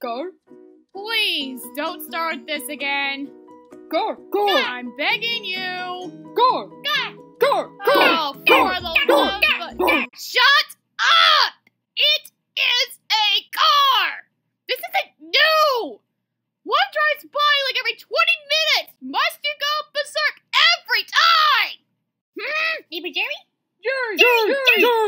Gar, Please don't start this again. Gar, Gar, I'm begging you. Gar, Gar, Gar. Oh, for the love of... Shut up! It is a car! This isn't new! One drives by like every 20 minutes! Must you go berserk every time? Hmm? Neighbor Jerry, Jerry, Jerry, Jerry, Jerry.